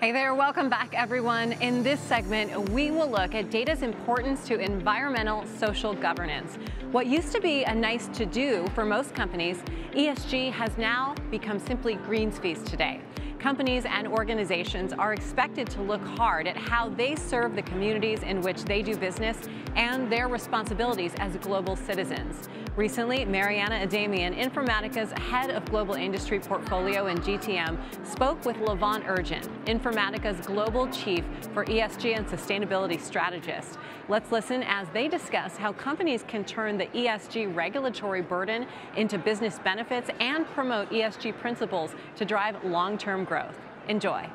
Hey there, welcome back everyone. In this segment, we will look at data's importance to environmental social governance. What used to be a nice to do for most companies, ESG has now become simply greens fees today. Companies and organizations are expected to look hard at how they serve the communities in which they do business and their responsibilities as global citizens. Recently, Mariana Adamian, Informatica's head of global industry portfolio in GTM, spoke with Levent Ergin, Informatica's global chief for ESG and sustainability strategist. Let's listen as they discuss how companies can turn the ESG regulatory burden into business benefits and promote ESG principles to drive long-term growth. Enjoy.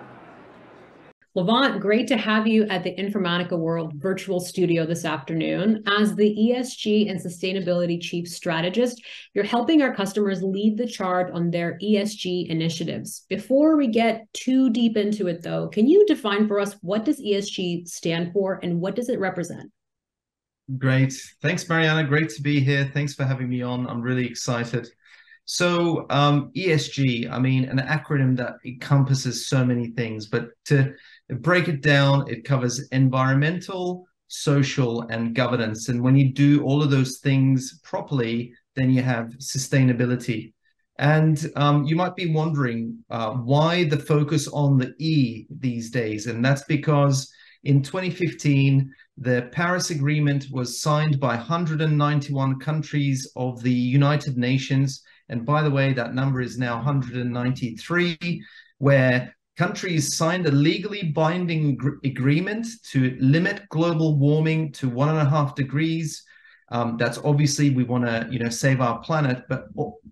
Levent, great to have you at the Informatica World virtual studio this afternoon. As the ESG and sustainability chief strategist, you're helping our customers lead the charge on their ESG initiatives. Before we get too deep into it, though, can you define for us what does ESG stand for and what does it represent? Great. Thanks, Mariana. Great to be here. Thanks for having me on. I'm really excited. So um, ESG, I mean, an acronym that encompasses so many things, but to break it down, it covers environmental, social, and governance. And when you do all of those things properly, then you have sustainability. And um, you might be wondering uh, why the focus on the E these days. And that's because in 2015, the Paris Agreement was signed by 191 countries of the United Nations and by the way, that number is now 193, where countries signed a legally binding agreement to limit global warming to one and a half degrees. Um, that's obviously we want to you know save our planet, but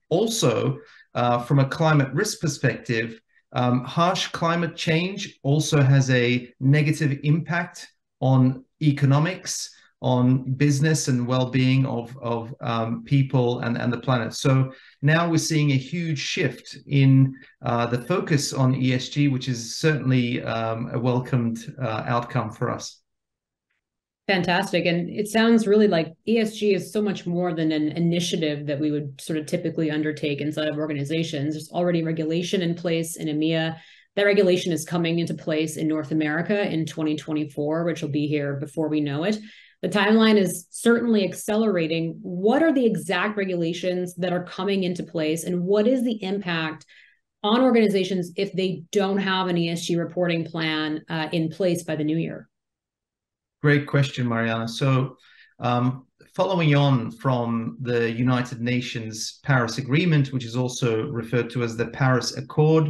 also uh, from a climate risk perspective, um, harsh climate change also has a negative impact on economics on business and well-being of, of um, people and, and the planet. So now we're seeing a huge shift in uh, the focus on ESG, which is certainly um, a welcomed uh, outcome for us. Fantastic. And it sounds really like ESG is so much more than an initiative that we would sort of typically undertake inside of organizations. There's already regulation in place in EMEA. That regulation is coming into place in North America in 2024, which will be here before we know it. The timeline is certainly accelerating. What are the exact regulations that are coming into place, and what is the impact on organizations if they don't have an ESG reporting plan uh, in place by the new year? Great question, Mariana. So, um, following on from the United Nations Paris Agreement, which is also referred to as the Paris Accord,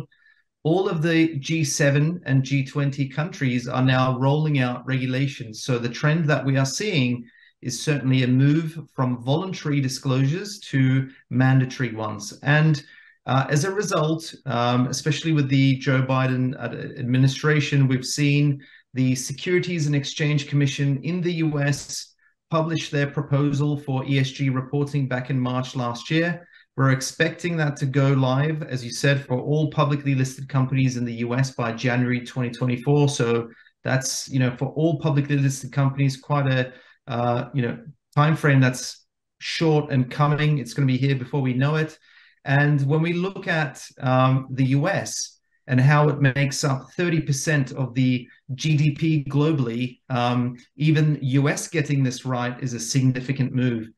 all of the G7 and G20 countries are now rolling out regulations. So the trend that we are seeing is certainly a move from voluntary disclosures to mandatory ones. And uh, as a result, um, especially with the Joe Biden administration, we've seen the Securities and Exchange Commission in the US publish their proposal for ESG reporting back in March last year. We're expecting that to go live, as you said, for all publicly listed companies in the US by January 2024. So that's, you know, for all publicly listed companies, quite a, uh, you know, time frame that's short and coming. It's going to be here before we know it. And when we look at um, the US and how it makes up 30% of the GDP globally, um, even US getting this right is a significant move.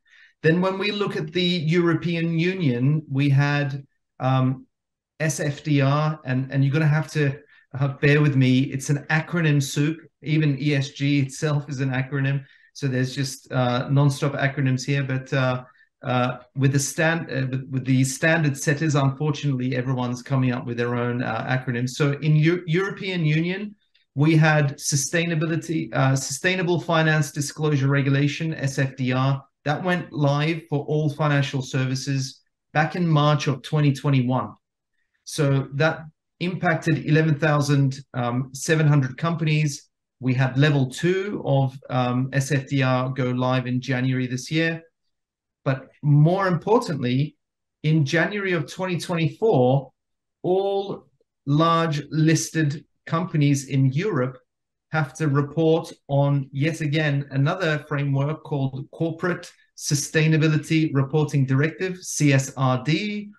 Then when we look at the European Union, we had um, SFDR, and, and you're going to have to uh, bear with me. It's an acronym soup. Even ESG itself is an acronym. So there's just uh, non-stop acronyms here. But uh, uh, with the stand uh, with, with, the standard setters, unfortunately, everyone's coming up with their own uh, acronyms. So in European Union, we had sustainability, sustainable finance disclosure regulation (SFDR). That went live for all financial services back in March of 2021. So that impacted 11,700 um, companies. We had level two of um, SFDR go live in January this year. But more importantly, in January of 2024, all large listed companies in Europe have to report on yet again another framework called Corporate Sustainability Reporting Directive, CSRD,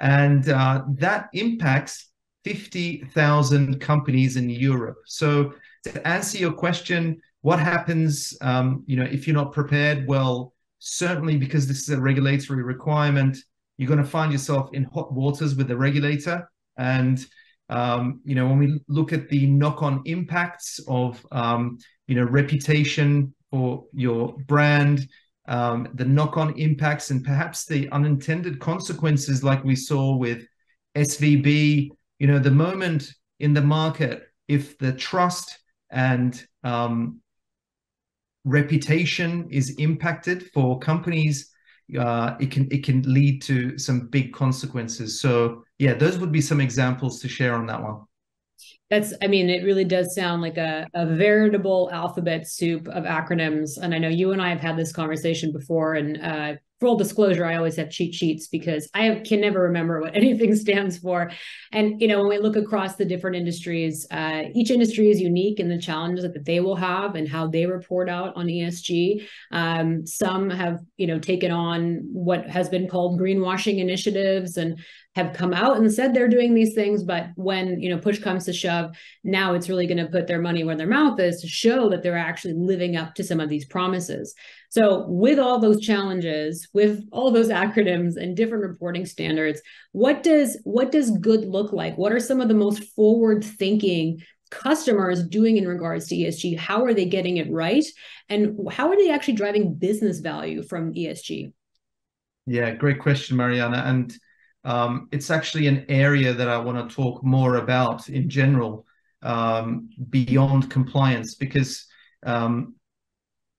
and uh, that impacts 50,000 companies in Europe. So to answer your question, what happens, um, you know, if you're not prepared? Well, certainly because this is a regulatory requirement, you're going to find yourself in hot waters with the regulator. And um, you know, when we look at the knock-on impacts of um, you know reputation for your brand, um, the knock-on impacts, and perhaps the unintended consequences, like we saw with SVB. You know, the moment in the market, if the trust and um, reputation is impacted for companies, uh, it can it can lead to some big consequences. So yeah, those would be some examples to share on that one. That's, I mean, it really does sound like a, a veritable alphabet soup of acronyms. And I know you and I have had this conversation before, and uh, full disclosure, I always have cheat sheets because I can never remember what anything stands for. And you know, when we look across the different industries, uh, each industry is unique in the challenges that they will have and how they report out on ESG. Um, some have, you know, taken on what has been called greenwashing initiatives and have come out and said they're doing these things but when you know push comes to shove now it's really going to put their money where their mouth is to show that they're actually living up to some of these promises so, with all those challenges, with all those acronyms and different reporting standards, what does what does good look like? What are some of the most forward-thinking customers doing in regards to ESG? How are they getting it right? And how are they actually driving business value from ESG? Yeah, great question, Mariana. And um, it's actually an area that I want to talk more about in general um, beyond compliance because um,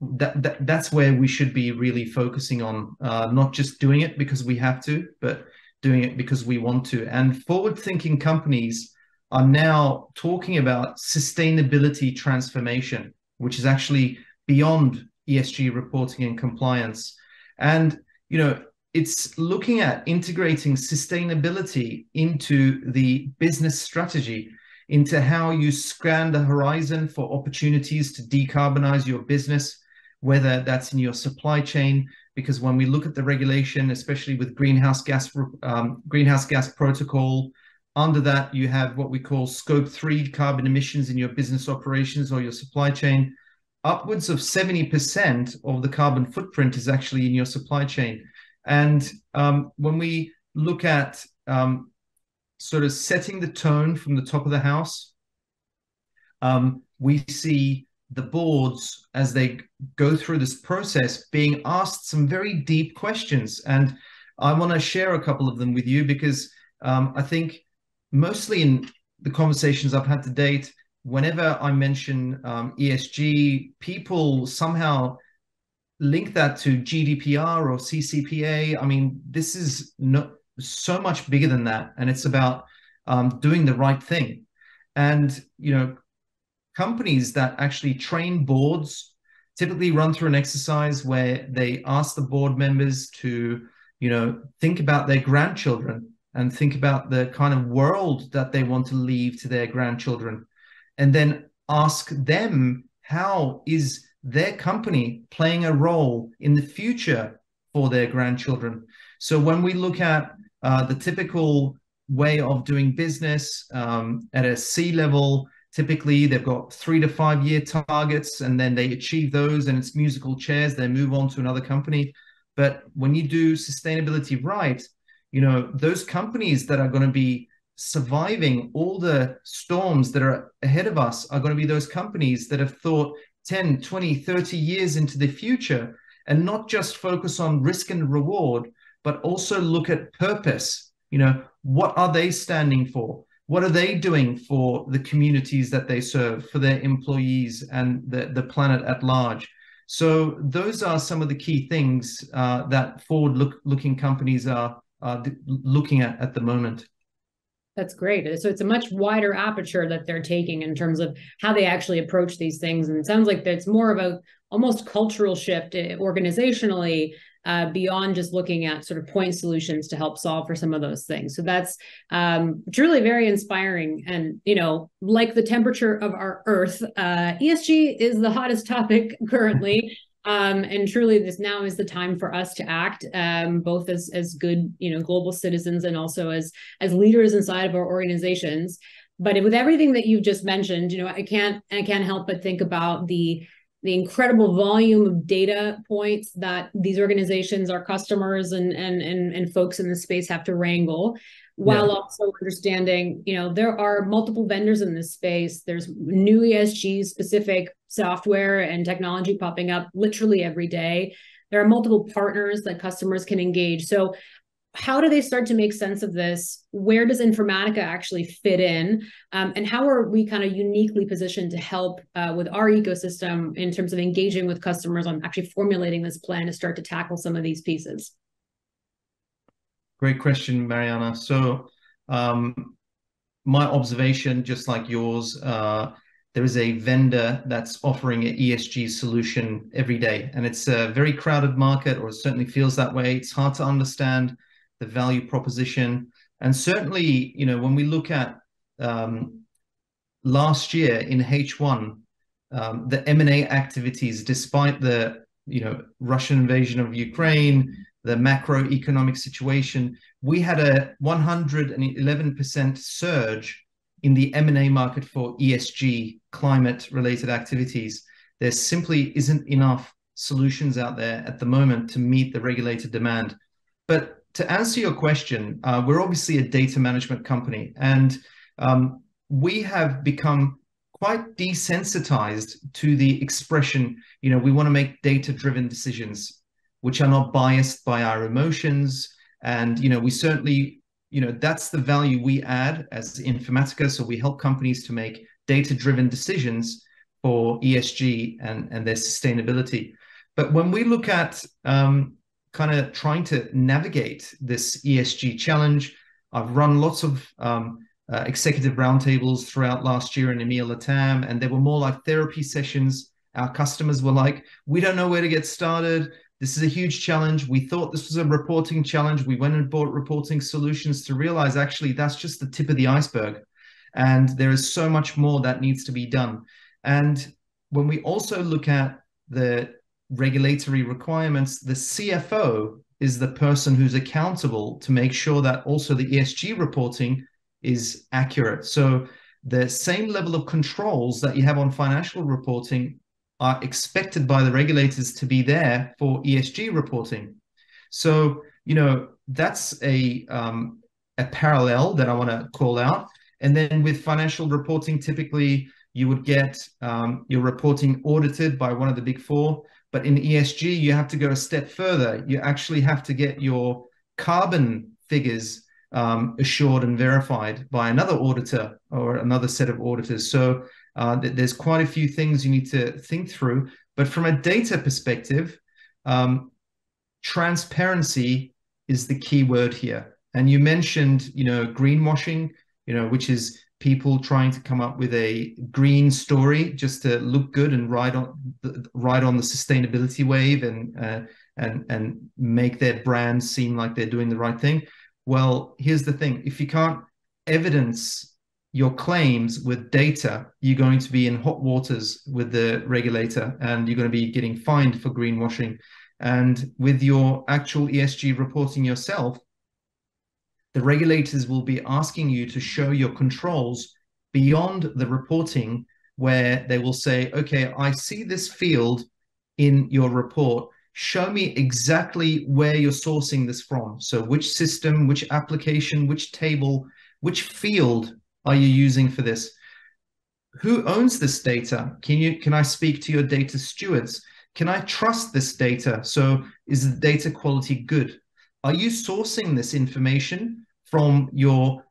that, that that's where we should be really focusing on uh, not just doing it because we have to but doing it because we want to. And forward thinking companies are now talking about sustainability transformation which is actually beyond esg reporting and compliance. And you know it's looking at integrating sustainability into the business strategy into how you scan the horizon for opportunities to decarbonize your business whether that's in your supply chain, because when we look at the regulation, especially with greenhouse gas um, greenhouse gas protocol, under that you have what we call scope three carbon emissions in your business operations or your supply chain. Upwards of 70% of the carbon footprint is actually in your supply chain. And um, when we look at um, sort of setting the tone from the top of the house, um, we see the boards as they go through this process being asked some very deep questions. And i want to share a couple of them with you because um, i think mostly in the conversations i've had to date whenever i mention um, esg people somehow link that to gdpr or ccpa i mean this is no, so much bigger than that and it's about um, doing the right thing. And you know companies that actually train boards typically run through an exercise where they ask the board members to you know think about their grandchildren and think about the kind of world that they want to leave to their grandchildren and then ask them how is their company playing a role in the future for their grandchildren so when we look at uh, the typical way of doing business um, at a C level Typically, they've got three to five year targets, and then they achieve those, and it's musical chairs. They move on to another company. But when you do sustainability right, you know those companies that are going to be surviving all the storms that are ahead of us are going to be those companies that have thought 10 20 30 years into the future and not just focus on risk and reward but also look at purpose you know what are they standing for what are they doing for the communities that they serve, for their employees and the, the planet at large? So those are some of the key things uh, that forward-looking companies are uh, looking at at the moment. That's great. So it's a much wider aperture that they're taking in terms of how they actually approach these things. And it sounds like it's more of a almost cultural shift eh, organizationally uh, beyond just looking at sort of point solutions to help solve for some of those things. So that's um, truly very inspiring. And, you know, like the temperature of our Earth, uh, ESG is the hottest topic currently. Um, and truly, this now is the time for us to act, um, both as as good, you know, global citizens and also as as leaders inside of our organizations. But with everything that you've just mentioned, you know, I can't I can't help but think about the the incredible volume of data points that these organizations, our customers, and and and, and folks in the space have to wrangle while yeah. also understanding, you know, there are multiple vendors in this space. There's new ESG specific software and technology popping up literally every day. There are multiple partners that customers can engage. So how do they start to make sense of this? Where does Informatica actually fit in? Um, and how are we kind of uniquely positioned to help uh, with our ecosystem in terms of engaging with customers on actually formulating this plan to start to tackle some of these pieces? Great question, Mariana. So, um, my observation, just like yours, uh, there is a vendor that's offering an ESG solution every day, and it's a very crowded market, or it certainly feels that way. It's hard to understand the value proposition, and certainly, you know, when we look at um, last year in H1, um, the M&A activities, despite the you know Russian invasion of Ukraine, the macroeconomic situation, we had a 111% surge in the M&A market for ESG climate related activities. There simply isn't enough solutions out there at the moment to meet the regulated demand. But to answer your question, uh, we're obviously a data management company and um, we have become quite desensitized to the expression, you know, we want to make data driven decisions which are not biased by our emotions. And, you know, we certainly, you know, that's the value we add as Informatica. So we help companies to make data-driven decisions for ESG and, and their sustainability. But when we look at um, kind of trying to navigate this ESG challenge, I've run lots of um, uh, executive roundtables throughout last year in EMEA Latam, and they were more like therapy sessions. Our customers were like, we don't know where to get started. This is a huge challenge. We thought this was a reporting challenge. We went and bought reporting solutions to realize actually that's just the tip of the iceberg. And there is so much more that needs to be done. And when we also look at the regulatory requirements, the CFO is the person who's accountable to make sure that also the ESG reporting is accurate. So the same level of controls that you have on financial reporting are expected by the regulators to be there for ESG reporting. So, you know, that's a um, a parallel that I want to call out. And then with financial reporting, typically you would get um, your reporting audited by one of the big four. But in ESG, you have to go a step further. You actually have to get your carbon figures um, assured and verified by another auditor or another set of auditors. So uh, there's quite a few things you need to think through. But from a data perspective, um, transparency is the key word here. And you mentioned, you know, greenwashing, you know, which is people trying to come up with a green story just to look good and ride on the, ride on the sustainability wave and uh, and and make their brand seem like they're doing the right thing. Well, here's the thing: if you can't evidence your claims with data, you're going to be in hot waters with the regulator and you're going to be getting fined for greenwashing. And with your actual ESG reporting yourself, the regulators will be asking you to show your controls beyond the reporting, where they will say, okay, I see this field in your report. Show me exactly where you're sourcing this from. So, which system, which application, which table, which field are you using for this? Who owns this data? Can you can I speak to your data stewards? Can I trust this data? So is the data quality good? Are you sourcing this information from your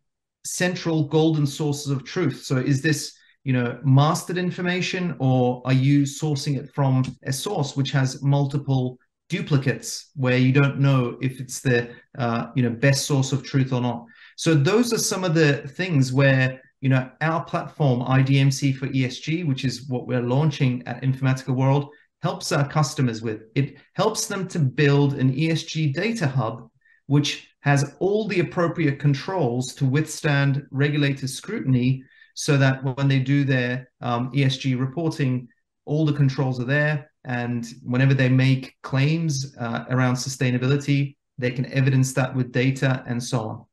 central golden sources of truth? So is this you know mastered information or are you sourcing it from a source which has multiple duplicates where you don't know if it's the uh, you know best source of truth or not so those are some of the things where you know our platform IDMC for ESG, which is what we're launching at Informatica World, helps our customers with. It helps them to build an ESG data hub, which has all the appropriate controls to withstand regulator scrutiny, so that when they do their um, ESG reporting, all the controls are there. And whenever they make claims uh, around sustainability, they can evidence that with data and so on.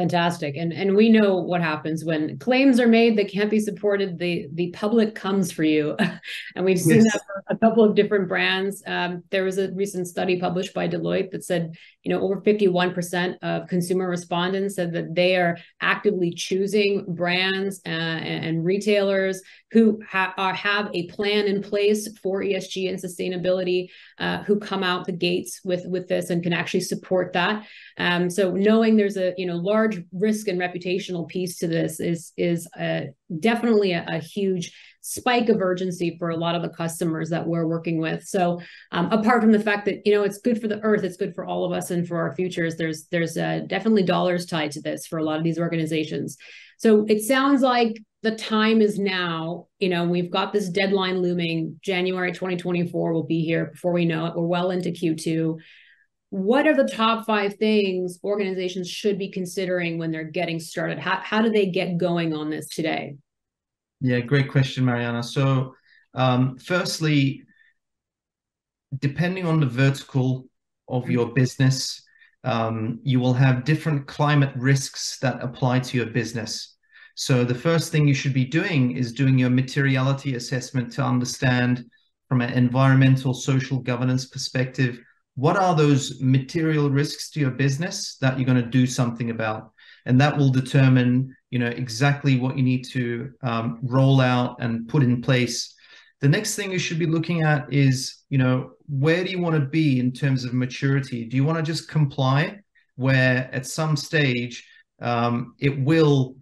Fantastic. And and we know what happens when claims are made that can't be supported. The the public comes for you. and we've seen yes. that for a couple of different brands. Um, there was a recent study published by Deloitte that said, you know, over 51% of consumer respondents said that they are actively choosing brands uh, and, and, retailers who ha- are, have a plan in place for ESG and sustainability, uh, who come out the gates with with this and can actually support that. Um, so knowing there's a you know large risk and reputational piece to this is is a, definitely a, a, huge spike of urgency for a lot of the customers that we're working with. So um, apart from the fact that you know it's good for the earth, it's good for all of us and for our futures. There's there's uh, definitely dollars tied to this for a lot of these organizations. So it sounds like the time is now. You know, we've got this deadline looming. January 2024 will be here before we know it. We're well into Q2 what are the top five things organizations should be considering when they're getting started? How, how do they get going on this today? Yeah, great question, Mariana. So, um, firstly, depending on the vertical of your business, um, you will have different climate risks that apply to your business. So, the first thing you should be doing is doing your materiality assessment to understand from an environmental, social governance perspective what are those material risks to your business that you're going to do something about? And that will determine you know exactly what you need to um, roll out and put in place. The next thing you should be looking at is you know where do you want to be in terms of maturity? Do you want to just comply where at some stage um, it will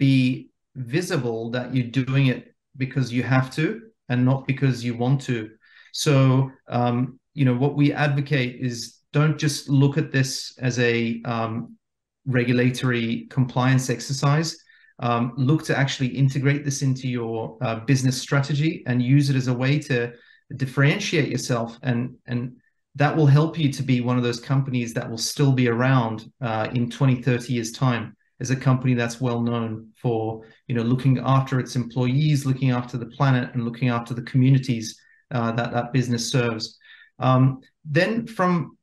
be visible that you're doing it because you have to and not because you want to. So um, you know what we advocate is don't just look at this as a um, regulatory compliance exercise. Um, look to actually integrate this into your uh, business strategy and use it as a way to differentiate yourself. And and that will help you to be one of those companies that will still be around uh, in 20 30 years time as a company that's well known for you know looking after its employees looking after the planet and looking after the communities uh, that that business serves um, then from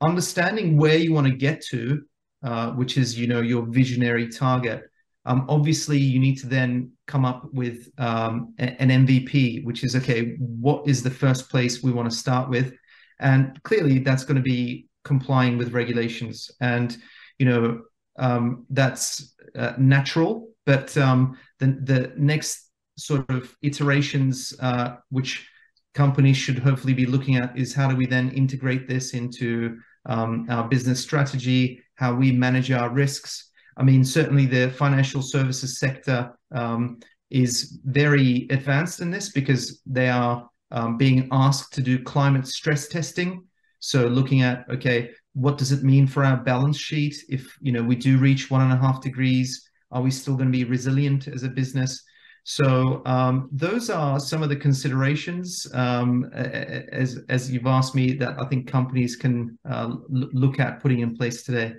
understanding where you want to get to, uh, which is, you know, your visionary target, um, obviously you need to then come up with um, an MVP, which is, okay, what is the first place we want to start with? And clearly that's going to be complying with regulations. And, you know, um, that's uh, natural, but um, the, the next sort of iterations, uh, which companies should hopefully be looking at is how do we then integrate this into um, our business strategy, how we manage our risks. I mean, certainly the financial services sector um, is very advanced in this because they are um, being asked to do climate stress testing. So looking at, okay, what does it mean for our balance sheet? If, you know, we do reach one and a half degrees, are we still going to be resilient as a business? So um, those are some of the considerations, um, as as you've asked me, that I think companies can uh, look at putting in place today.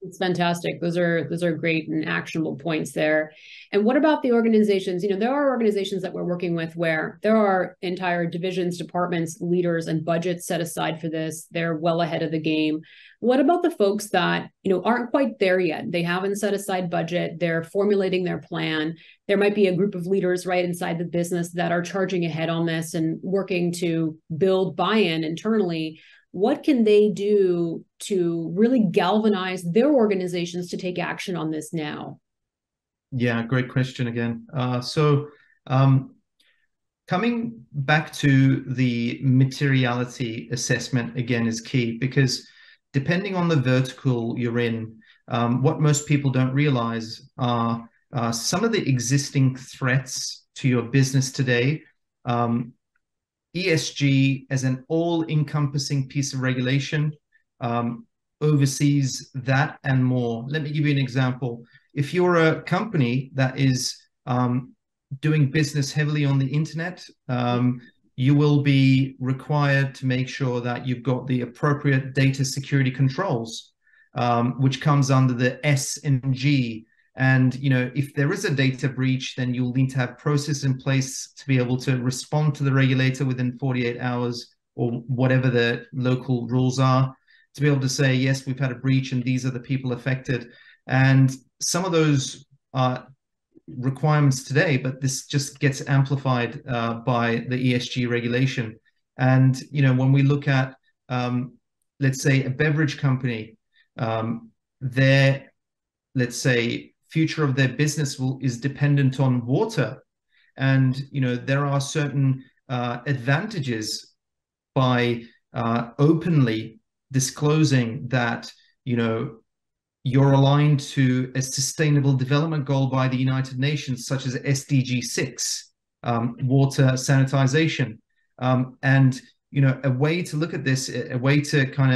It's fantastic. Those are those are great and actionable points there. And what about the organizations? You know, there are organizations that we're working with where there are entire divisions, departments, leaders, and budgets set aside for this. They're well ahead of the game. What about the folks that, you know, aren't quite there yet? They haven't set aside budget, they're formulating their plan. There might be a group of leaders right inside the business that are charging ahead on this and working to build buy-in internally what can they do to really galvanize their organizations to take action on this now? Yeah, great question again. Uh, so, um, coming back to the materiality assessment again is key because depending on the vertical you're in, um, what most people don't realize are uh, some of the existing threats to your business today um, ESG as an all-encompassing piece of regulation um, oversees that and more. Let me give you an example. If you're a company that is um, doing business heavily on the internet, um, you will be required to make sure that you've got the appropriate data security controls, um, which comes under the S and G And you know, if there is a data breach, then you'll need to have processes in place to be able to respond to the regulator within 48 hours or whatever the local rules are, to be able to say, yes, we've had a breach and these are the people affected. And some of those are requirements today, but this just gets amplified uh, by the ESG regulation. And you know, when we look at, um, let's say, a beverage company, um, their, let's say, future of their business will is dependent on water. And you know there are certain uh, advantages by uh, openly disclosing that you know you're aligned to a sustainable development goal by the united nations such as sdg 6 um, water sanitization um, and you know a way to look at this a way to kind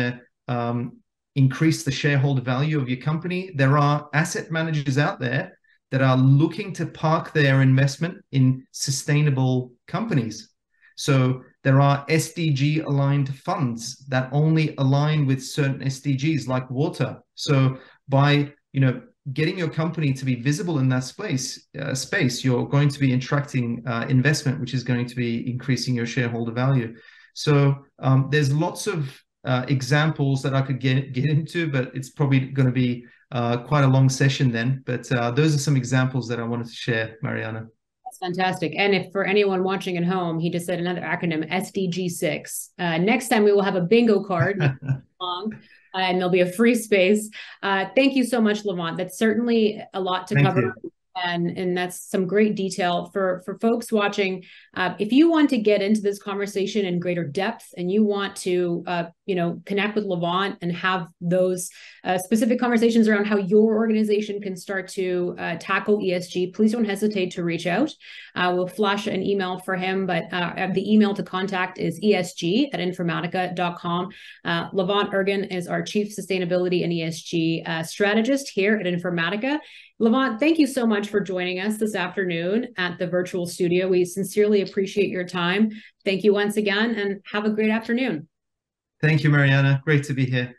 of um, increase the shareholder value of your company. There are asset managers out there that are looking to park their investment in sustainable companies. So there are SDG aligned funds that only align with certain SDGs like water. So by, you know, getting your company to be visible in that space, uh, space, you're going to be attracting uh, investment, which is going to be increasing your shareholder value. So um, there's lots of uh, examples that I could get get into, but it's probably going to be uh, quite a long session then. But uh, those are some examples that I wanted to share, Mariana. That's fantastic. And if for anyone watching at home, he just said another acronym, SDG6. Uh, next time we will have a bingo card long, and there'll be a free space. Uh, thank you so much, Levent. That's certainly a lot to thank cover. You and and that's some great detail for for folks watching. Uh, if you want to get into this conversation in greater depth and you want to uh, you know connect with levent and have those uh, specific conversations around how your organization can start to uh, tackle esg please don't hesitate to reach out. Uh, we'll flash an email for him but uh, the email to contact is esg at informatica.com levent ergin is our chief sustainability and esg strategist here at informatica Levent, thank you so much for joining us this afternoon at the virtual studio. We sincerely appreciate your time. Thank you once again and have a great afternoon. Thank you, Mariana. Great to be here.